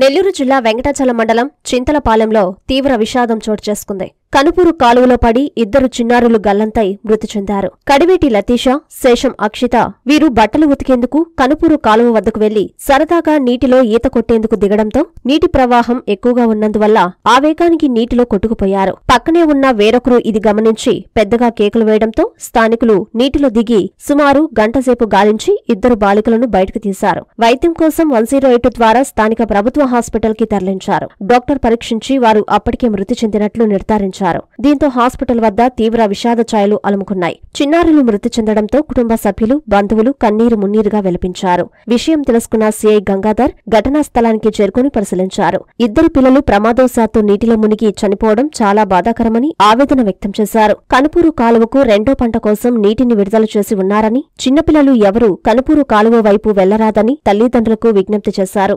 నెల్లూరు జిల్లా వెంకటాచల మండలం చింతలపాలెంలో తీవ్ర విషాదం చోటు చేసుకుంది. కనుపూరు కాలువలో పడి ఇద్దరు చిన్నారులు గల్లంతై మృతి చెందారు. కడివేటి లతీష శేషం అక్షిత వీరు బట్టలు ఉతికేందుకు కనుపూరు కాలువ వద్దకు వెళ్ళి సరదాగా నీటిలో ఈత కొట్టేందుకు దిగడంతో నీటి ప్రవాహం ఎక్కువగా ఉన్నందువల్ల ఆ వేగానికి నీటిలో కొట్టుకుపోయారు. పక్కనే ఉన్న వేరొకరు ఇది గమనించి పెద్దగా కేకలు వేయడంతో స్థానికులు నీటిలో దిగి సుమారు గంటసేపు గాలించి ఇద్దరు బాలికలను బయటకు తీశారు. వైద్యం కోసం వన్ జీరో ఎయిట్ ద్వారా స్థానిక ప్రభుత్వ హాస్పిటల్కి తరలించారు. డాక్టర్ పరీక్షించి వారు అప్పటికే మృతి చెందినట్లు నిర్ధారించారు. దీంతో హాస్పిటల్ వద్ద తీవ్ర విషాద ఛాయలు అలుముకున్నాయి. చిన్నారులు మృతి చెందడంతో కుటుంబ సభ్యులు బంధువులు కన్నీరు మున్నీరుగా విలపించారు. విషయం తెలుసుకున్న సిఐ గంగాధర్ ఘటనా స్థలానికి చేరుకుని పరిశీలించారు. ఇద్దరు పిల్లలు ప్రమాదవశాత్తు నీటిలో మునిగి చనిపోవడం చాలా బాధాకరమని ఆవేదన వ్యక్తం చేశారు. కనుపూరు కాలువకు రెండో పంట కోసం నీటిని విడుదల చేసి ఉన్నారని చిన్నపిల్లలు ఎవరూ కనుపూరు కాలువ వైపు వెళ్ళరాదని తల్లిదండ్రులకు విజ్ఞప్తి చేశారు.